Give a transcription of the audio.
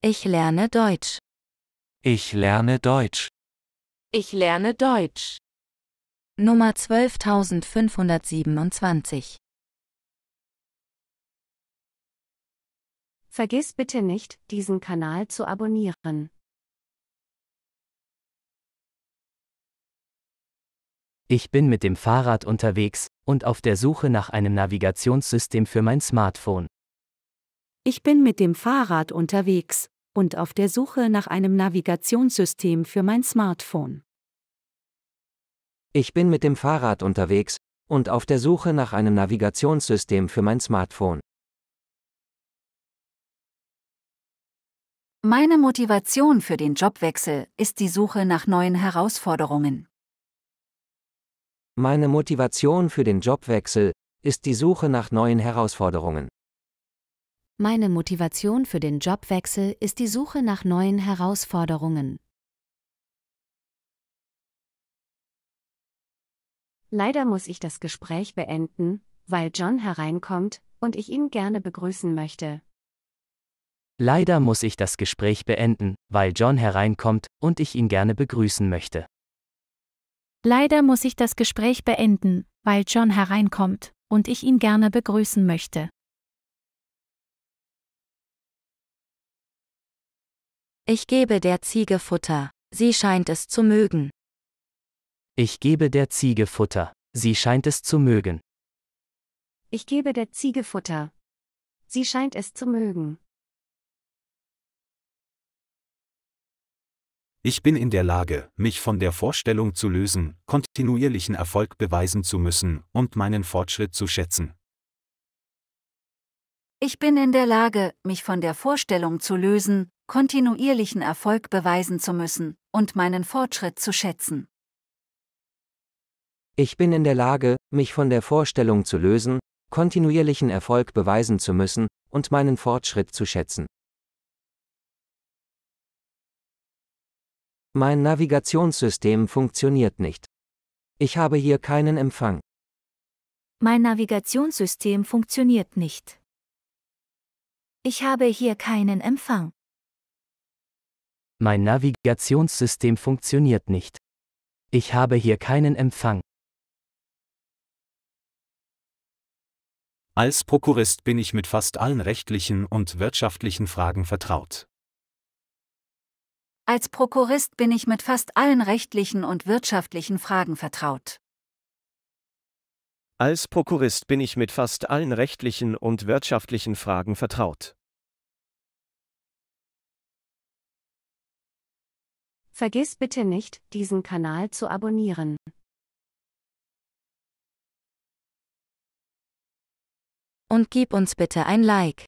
Ich lerne Deutsch. Ich lerne Deutsch. Ich lerne Deutsch. Nummer 12527. Vergiss bitte nicht, diesen Kanal zu abonnieren. Ich bin mit dem Fahrrad unterwegs und auf der Suche nach einem Navigationssystem für mein Smartphone. Ich bin mit dem Fahrrad unterwegs und auf der Suche nach einem Navigationssystem für mein Smartphone. Ich bin mit dem Fahrrad unterwegs und auf der Suche nach einem Navigationssystem für mein Smartphone. Meine Motivation für den Jobwechsel ist die Suche nach neuen Herausforderungen. Meine Motivation für den Jobwechsel ist die Suche nach neuen Herausforderungen. Meine Motivation für den Jobwechsel ist die Suche nach neuen Herausforderungen. Leider muss ich das Gespräch beenden, weil John hereinkommt und ich ihn gerne begrüßen möchte. Leider muss ich das Gespräch beenden, weil John hereinkommt und ich ihn gerne begrüßen möchte. Leider muss ich das Gespräch beenden, weil John hereinkommt und ich ihn gerne begrüßen möchte. Ich gebe der Ziege Futter. Sie scheint es zu mögen. Ich gebe der Ziege Futter. Sie scheint es zu mögen. Ich gebe der Ziege Futter. Sie scheint es zu mögen. Ich bin in der Lage, mich von der Vorstellung zu lösen, kontinuierlichen Erfolg beweisen zu müssen und meinen Fortschritt zu schätzen. Ich bin in der Lage, mich von der Vorstellung zu lösen, kontinuierlichen Erfolg beweisen zu müssen und meinen Fortschritt zu schätzen. Ich bin in der Lage, mich von der Vorstellung zu lösen, kontinuierlichen Erfolg beweisen zu müssen und meinen Fortschritt zu schätzen. Mein Navigationssystem funktioniert nicht. Ich habe hier keinen Empfang. Mein Navigationssystem funktioniert nicht. Ich habe hier keinen Empfang. Mein Navigationssystem funktioniert nicht. Ich habe hier keinen Empfang. Als Prokurist bin ich mit fast allen rechtlichen und wirtschaftlichen Fragen vertraut. Als Prokurist bin ich mit fast allen rechtlichen und wirtschaftlichen Fragen vertraut. Als Prokurist bin ich mit fast allen rechtlichen und wirtschaftlichen Fragen vertraut. Vergiss bitte nicht, diesen Kanal zu abonnieren. Und gib uns bitte ein Like.